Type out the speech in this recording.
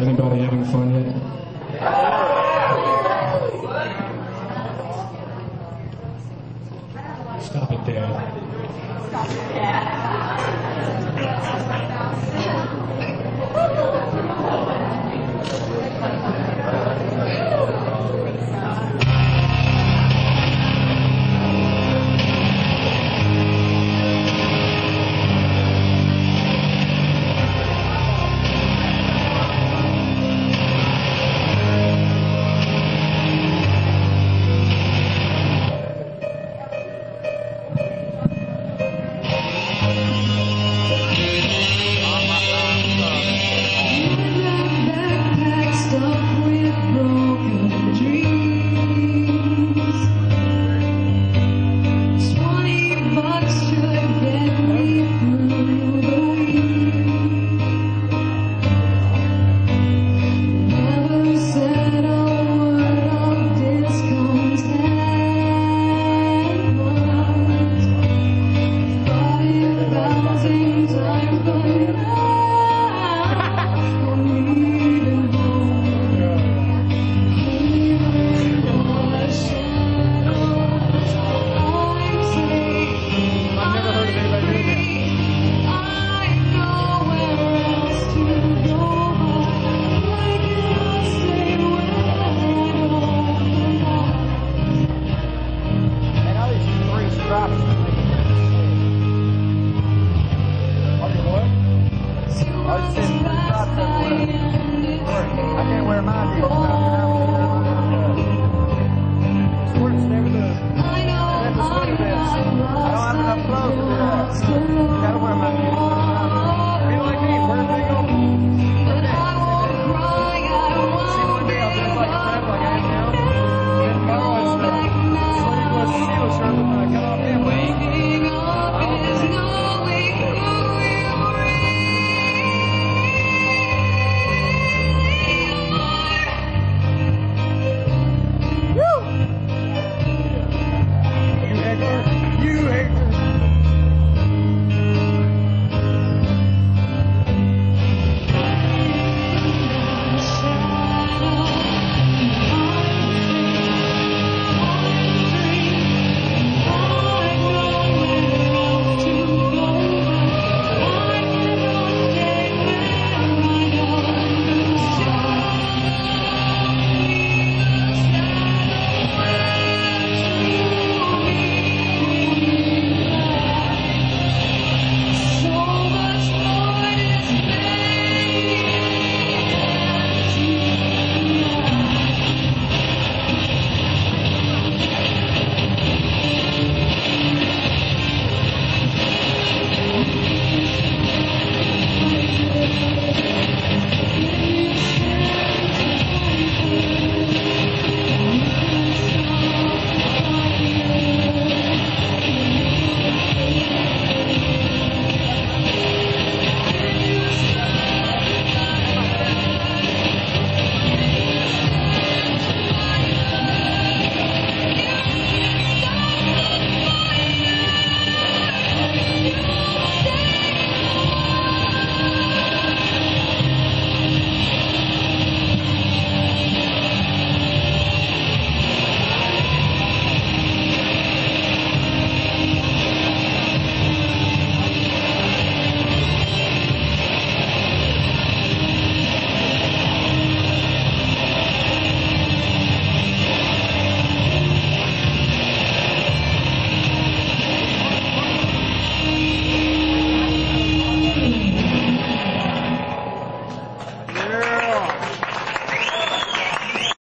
Anybody having fun yet? Stop it, Dad. And I can't wear mine.